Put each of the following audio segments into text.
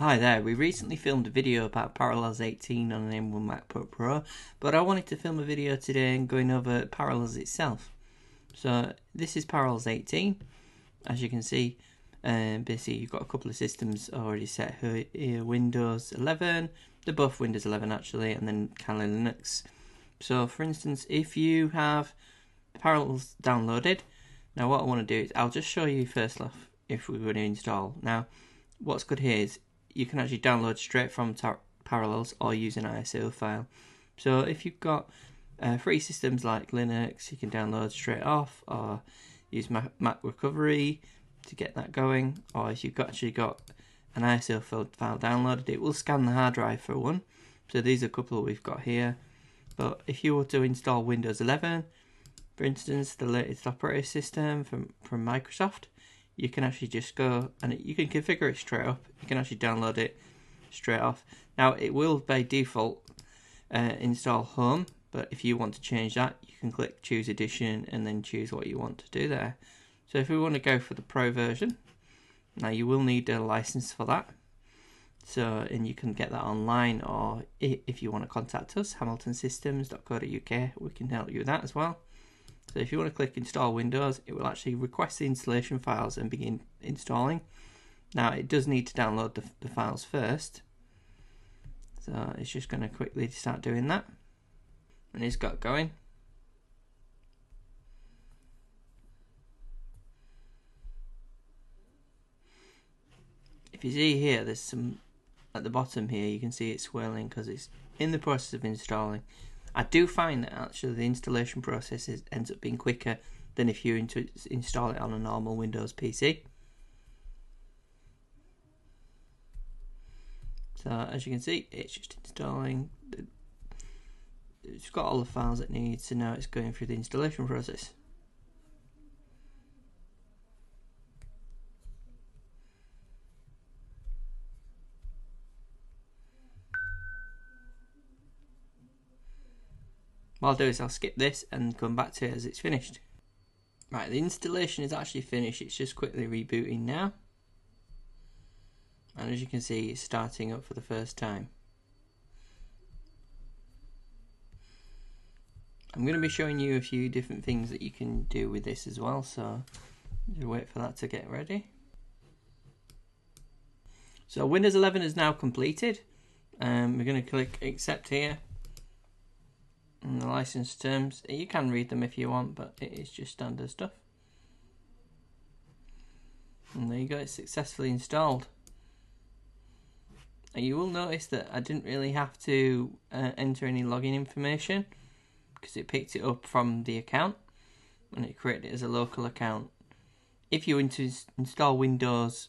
Hi there, we recently filmed a video about Parallels 18 on an M1 MacBook Pro, but I wanted to film a video today and going over Parallels itself. So this is Parallels 18, as you can see, um, basically you've got a couple of systems already set here, Windows 11, they're both Windows 11 actually, and then Kali Linux. So for instance, if you have Parallels downloaded, now what I want to do is I'll just show you first off if we're going to install. Now what's good here is you can actually download straight from Parallels or use an ISO file. So if you've got uh, free systems like Linux, you can download straight off or use Mac Recovery to get that going. Or if you've actually got an ISO file downloaded, it will scan the hard drive for one. So these are a couple we've got here. But if you were to install Windows 11, for instance, the latest operating system from, from Microsoft, you can actually just go and you can configure it straight up. You can actually download it straight off. Now it will by default uh, install home, but if you want to change that, you can click choose edition and then choose what you want to do there. So if we want to go for the pro version, now you will need a license for that. So, and you can get that online, or if you want to contact us, hamiltonsystems.co.uk, we can help you with that as well. So if you want to click install Windows, it will actually request the installation files and begin installing. Now it does need to download the, the files first. So it's just going to quickly start doing that. And it's got going. If you see here, there's some at the bottom here, you can see it's swirling because it's in the process of installing. I do find that actually the installation process is, ends up being quicker than if you into, install it on a normal Windows PC. So as you can see, it's just installing. It's got all the files it needs, so now it's going through the installation process. What I'll do is I'll skip this and come back to it as it's finished. Right, the installation is actually finished. It's just quickly rebooting now. And as you can see, it's starting up for the first time. I'm going to be showing you a few different things that you can do with this as well, so just wait for that to get ready. So Windows 11 is now completed. Um, we're going to click accept here and the license terms. You can read them if you want, but it is just standard stuff. And there you go, it's successfully installed. And you will notice that I didn't really have to uh, enter any login information because it picked it up from the account and it created it as a local account. If you to install Windows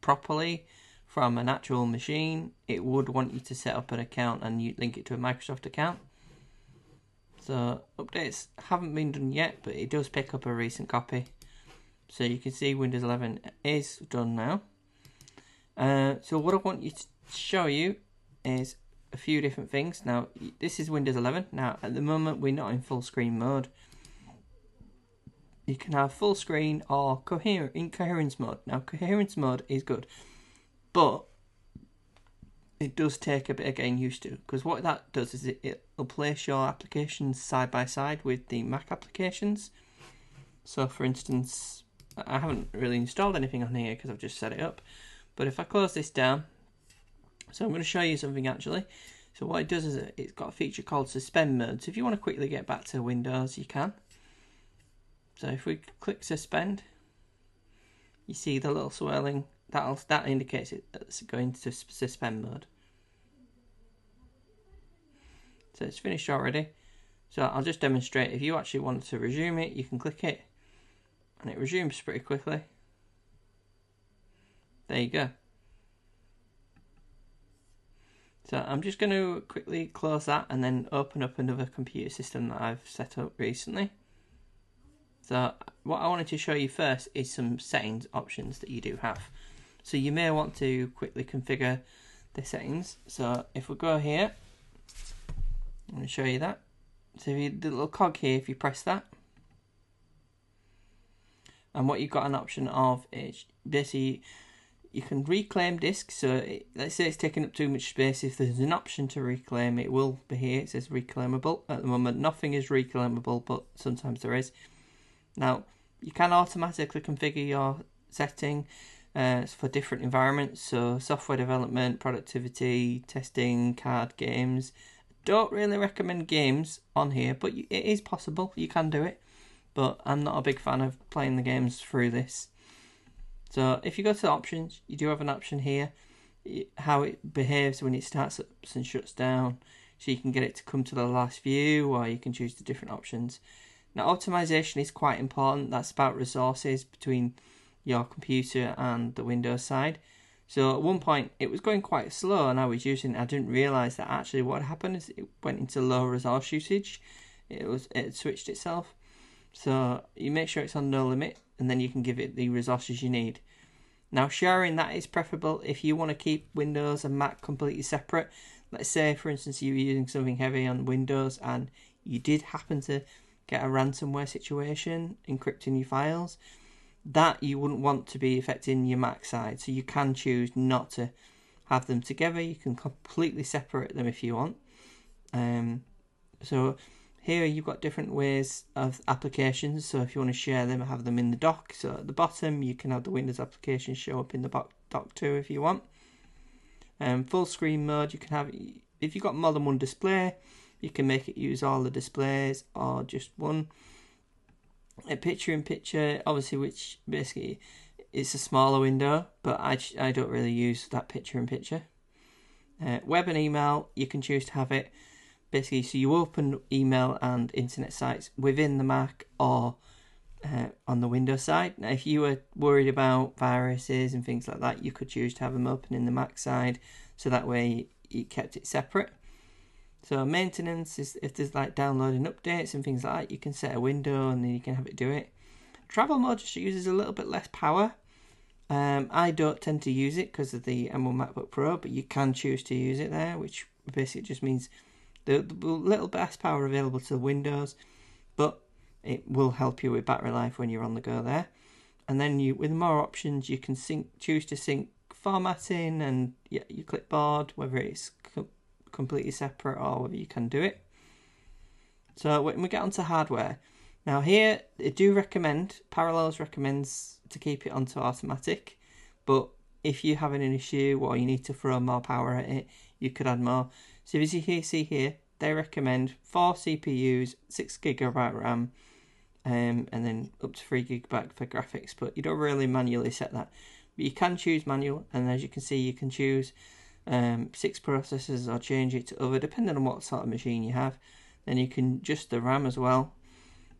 properly from an actual machine, it would want you to set up an account and you link it to a Microsoft account. So updates haven't been done yet, but it does pick up a recent copy. So you can see Windows 11 is done now. Uh, so what I want you to show you is a few different things. Now this is Windows 11. Now at the moment we're not in full screen mode. You can have full screen or coher in coherence mode. Now coherence mode is good, but it does take a bit of getting used to because what that does is it, it'll place your applications side by side with the Mac applications. So, for instance, I haven't really installed anything on here because I've just set it up. But if I close this down, so I'm going to show you something actually. So what it does is it's got a feature called suspend mode. So if you want to quickly get back to Windows, you can. So if we click suspend, you see the little swirling that'll that indicates it's going to suspend mode. So it's finished already. So I'll just demonstrate. If you actually want to resume it, you can click it, and it resumes pretty quickly. There you go. So I'm just going to quickly close that and then open up another computer system that I've set up recently. So what I wanted to show you first is some settings options that you do have. So you may want to quickly configure the settings. So if we go here, I'm going to show you that. So you, the little cog here, if you press that, and what you've got an option of is basically you can reclaim disk. So it, let's say it's taking up too much space. If there's an option to reclaim, it will be here. It says reclaimable. At the moment, nothing is reclaimable, but sometimes there is. Now, you can automatically configure your setting uh, for different environments. So software development, productivity, testing, card games. Don't really recommend games on here, but it is possible. You can do it. But I'm not a big fan of playing the games through this. So if you go to options, you do have an option here, how it behaves when it starts up and shuts down. So you can get it to come to the last view or you can choose the different options. Now optimization is quite important. That's about resources between your computer and the Windows side. So at one point it was going quite slow and I was using I didn't realize that actually what happened is it went into low resource usage. It was it switched itself. So you make sure it's on no limit and then you can give it the resources you need. Now, sharing that is preferable if you want to keep Windows and Mac completely separate. Let's say, for instance, you were using something heavy on Windows and you did happen to get a ransomware situation encrypting your files. That you wouldn't want to be affecting your Mac side, so you can choose not to have them together. You can completely separate them if you want. Um, so here you've got different ways of applications. So if you want to share them, have them in the dock. So at the bottom, you can have the Windows application show up in the dock too if you want. Um, full screen mode, you can have if you've got more than one display, you can make it use all the displays or just one. A picture in picture, obviously, which basically it's a smaller window, but I, I don't really use that picture in picture. Uh, web and email, you can choose to have it basically so you open email and internet sites within the Mac or uh, on the Windows side. Now, if you were worried about viruses and things like that, you could choose to have them open in the Mac side, so that way you kept it separate. So maintenance is if there's like downloading updates and things like that, you can set a window and then you can have it do it. Travel mode just uses a little bit less power. Um, I don't tend to use it because of the M1 MacBook Pro, but you can choose to use it there, which basically just means the, the little best power available to Windows, but it will help you with battery life when you're on the go there. And then you, with more options, you can sync, choose to sync formatting and your, your clipboard, whether it's completely separate or whether you can do it. So when we get onto hardware, now here they do recommend Parallels recommends to keep it onto automatic, but if you're having an issue or you need to throw more power at it, you could add more. So as you see here, they recommend four CPUs, six gigabyte RAM, um, and then up to three gigabyte for graphics. But you don't really manually set that. But you can choose manual, and as you can see, you can choose um, six processors or change it to other, depending on what sort of machine you have. Then you can adjust the RAM as well,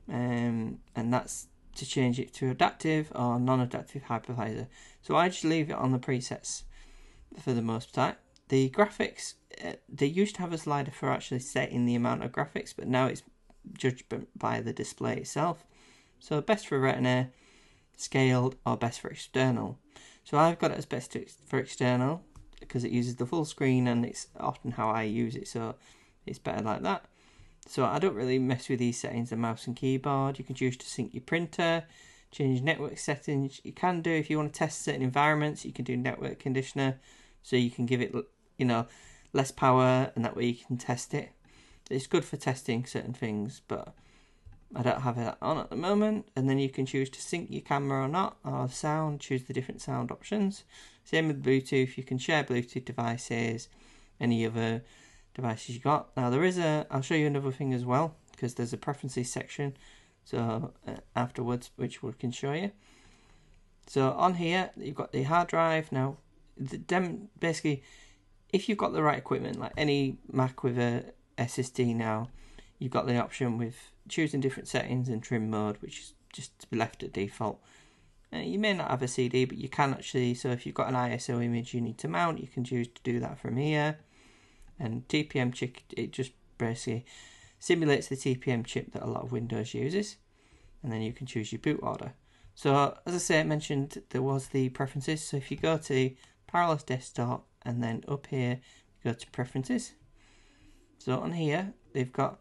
um, and that's to change it to adaptive or non-adaptive hypervisor. So I just leave it on the presets for the most part. The graphics, uh, they used to have a slider for actually setting the amount of graphics, but now it's judged by the display itself. So best for Retina, scaled, or best for external. So I've got it as best for external because it uses the full screen and it's often how I use it, so it's better like that. So I don't really mess with these settings, the mouse and keyboard. You can choose to sync your printer, change network settings. You can do if you want to test certain environments, you can do network conditioner, so you can give it you know, less power, and that way you can test it. It's good for testing certain things, but I don't have it on at the moment. And then you can choose to sync your camera or not, or sound, choose the different sound options. Same with Bluetooth, you can share Bluetooth devices, any other devices you got. Now there is a, I'll show you another thing as well, because there's a preferences section, so uh, afterwards, which we can show you. So on here, you've got the hard drive. Now, the dem basically if you've got the right equipment, like any Mac with a SSD now, you've got the option with choosing different settings and trim mode, which is just left at default. Uh, you may not have a CD, but you can actually. So if you've got an ISO image you need to mount, you can choose to do that from here. And TPM chip, it just basically simulates the TPM chip that a lot of Windows uses, and then you can choose your boot order. So as I say, I mentioned there was the preferences. So if you go to Parallels Desktop and then up here you go to preferences so on here they've got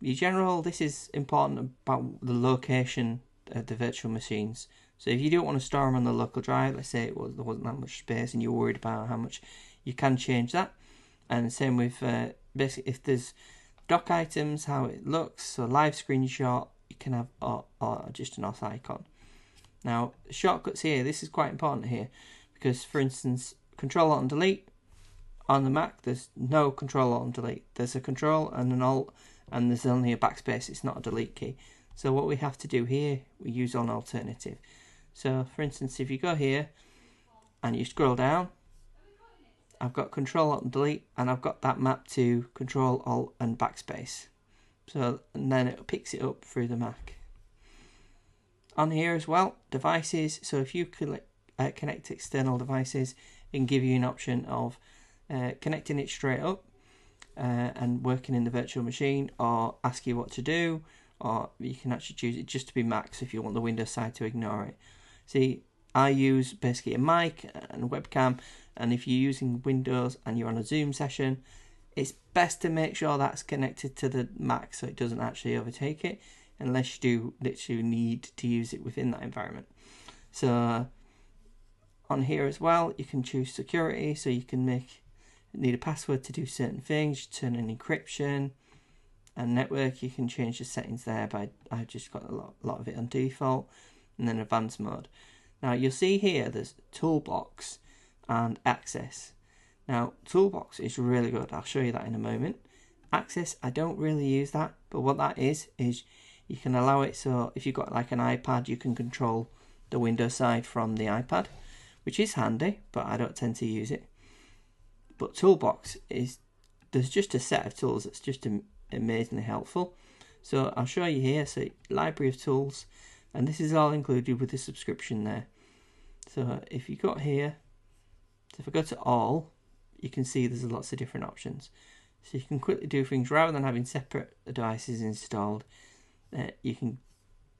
the general this is important about the location of the virtual machines So if you don't want to store them on the local drive, let's say it was there wasn't that much space and you're worried about how much, you can change that. And same with uh, basically if there's dock items, how it looks. So live screenshot, you can have or, or just an auth icon. Now shortcuts here, this is quite important here because for instance, Control Alt and Delete on the Mac, there's no Control Alt and Delete. There's a Control and an Alt, and there's only a backspace. It's not a delete key. So what we have to do here, we use an alternative. So for instance, if you go here and you scroll down, I've got Control Alt and Delete, and I've got that map to Control Alt and backspace. So and then it picks it up through the Mac. On here as well, devices. So if you uh, connect external devices, it can give you an option of uh, connecting it straight up uh, and working in the virtual machine, or ask you what to do, or you can actually choose it just to be Max if you want the Windows side to ignore it. See, I use basically a mic and a webcam, and if you're using Windows and you're on a Zoom session, it's best to make sure that's connected to the Mac so it doesn't actually overtake it, unless you do literally need to use it within that environment. So on here as well, you can choose security, so you can make need a password to do certain things, turn on encryption, and network. You can change the settings there, but I've just got a lot, lot of it on default, and then advanced mode. Now you'll see here there's toolbox and access. Now toolbox is really good. I'll show you that in a moment. Access, I don't really use that, but what that is is you can allow it so if you've got like an iPad, you can control the window side from the iPad which is handy, but I don't tend to use it. But Toolbox is there's just a set of tools that's just amazingly helpful. So I'll show you here. So library of tools, and this is all included with the subscription there. So if you got here, so if I go to all, you can see there's lots of different options. So you can quickly do things rather than having separate devices installed. Uh, you can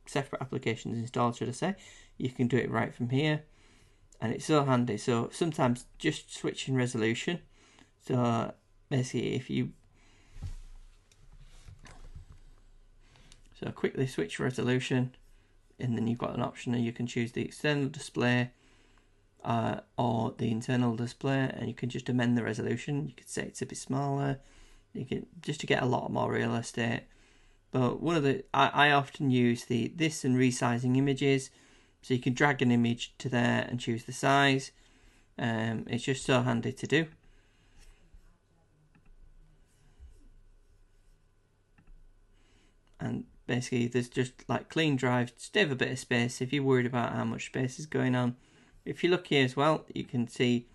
separate applications installed, should I say? You can do it right from here and it's so handy. So sometimes just switching resolution. So basically, if you so quickly switch resolution, and then you've got an option, and you can choose the external display uh, or the internal display, and you can just amend the resolution. You could say it's a bit smaller. You can just to get a lot more real estate. But one of the I, I often use the this and resizing images so you can drag an image to there and choose the size. Um, it's just so handy to do. And basically there's just like clean drive, have a bit of space if you're worried about how much space is going on. If you look here as well, you can see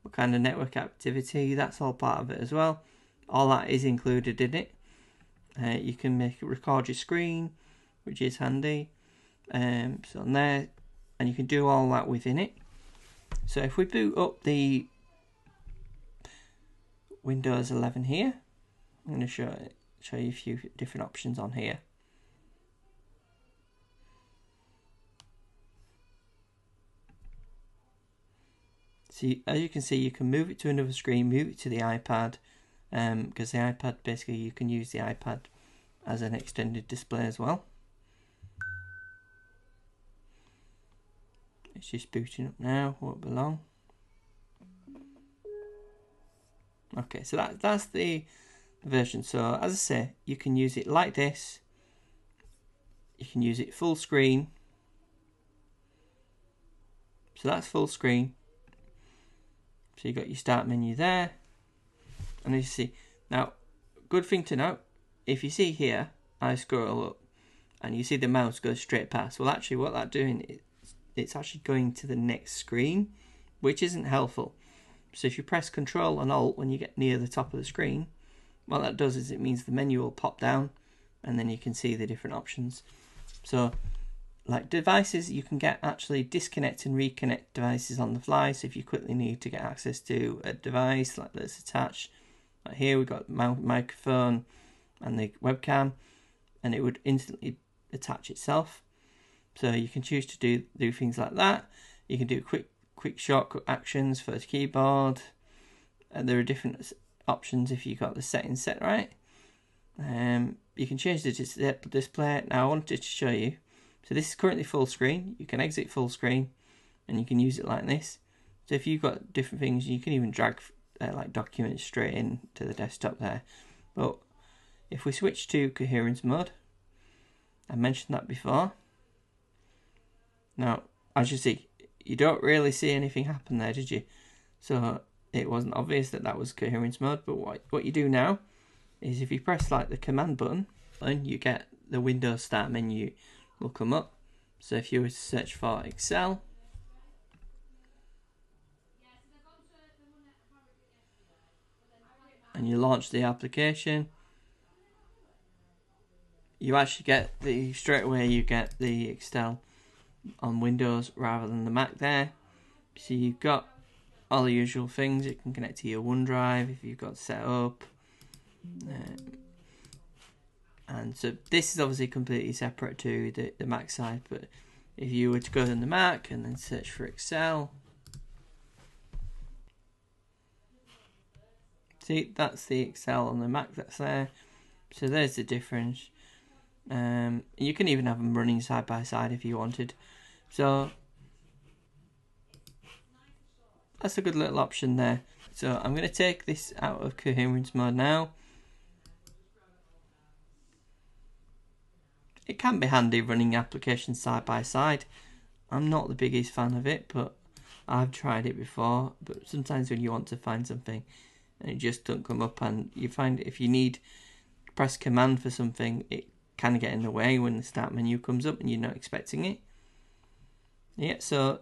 what kind of network activity, that's all part of it as well. All that is included in it. Uh, you can make record your screen, which is handy. Um, so on there, and you can do all that within it. So if we boot up the Windows 11 here, I'm going to show show you a few different options on here. So you, as you can see, you can move it to another screen, move it to the iPad, because um, the iPad basically you can use the iPad as an extended display as well. It's just booting up now, won't be long. Okay, so that that's the version. So as I say, you can use it like this. You can use it full screen. So that's full screen. So you got your start menu there. And you see, now, good thing to note, if you see here, I scroll up and you see the mouse go straight past. Well, actually what that's doing is it's actually going to the next screen, which isn't helpful. So if you press Control and Alt when you get near the top of the screen, what that does is it means the menu will pop down and then you can see the different options. So like devices, you can get actually disconnect and reconnect devices on the fly. So if you quickly need to get access to a device like that's attached, like here we've got my microphone and the webcam, and it would instantly attach itself. So you can choose to do do things like that. You can do quick quick shortcut actions for the keyboard. And there are different options if you got the settings set right. Um, you can change the display. Now I wanted to show you So this is currently full screen. You can exit full screen and you can use it like this. So if you've got different things, you can even drag uh, like documents straight in to the desktop there. But if we switch to coherence mode, I mentioned that before. Now, as you see, you don't really see anything happen there, did you? So it wasn't obvious that that was coherence mode, but what, what you do now is if you press like the command button, and you get the Windows Start menu will come up. So if you were to search for Excel, and you launch the application, you actually get the straight away you get the Excel on Windows rather than the Mac there. So you've got all the usual things. It can connect to your OneDrive if you've got set up. Um, and so this is obviously completely separate to the, the Mac side, but if you were to go on the Mac and then search for Excel, see that's the Excel on the Mac that's there. So there's the difference. Um, you can even have them running side by side if you wanted. So that's a good little option there. So I'm going to take this out of coherence mode now. It can be handy running applications side by side. I'm not the biggest fan of it, but I've tried it before. But sometimes when you want to find something and it just don't come up, and you find if you need press command for something, it of get in the way when the start menu comes up and you're not expecting it. Yeah, so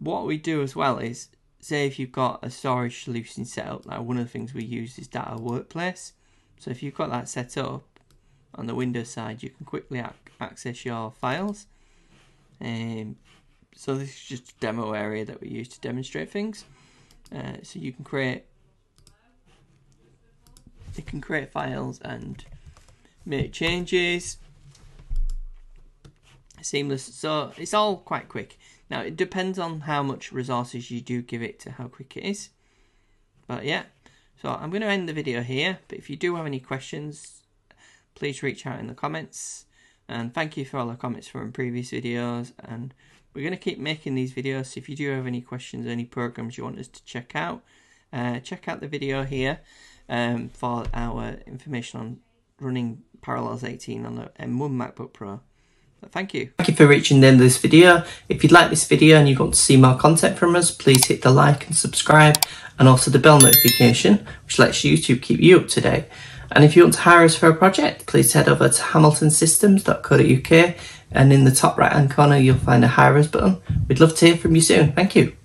what we do as well is say if you've got a storage solution set up, like one of the things we use is Datto Workplace. So if you've got that set up on the Windows side, you can quickly ac access your files. Um, so this is just a demo area that we use to demonstrate things. Uh, so you can create you can create files and make changes seamless so it's all quite quick now it depends on how much resources you do give it to how quick it is but yeah so I'm going to end the video here but if you do have any questions please reach out in the comments and thank you for all the comments from previous videos and we're going to keep making these videos so if you do have any questions any programs you want us to check out uh, check out the video here um, for our information on running Parallels 18 on the M1 MacBook Pro. Thank you. Thank you for reaching the end of this video. If you'd like this video and you want to see more content from us, please hit the like and subscribe and also the bell notification, which lets YouTube keep you up to date. And if you want to hire us for a project, please head over to hamiltonsystems.co.uk and in the top right hand corner you'll find a hire us button. We'd love to hear from you soon. Thank you.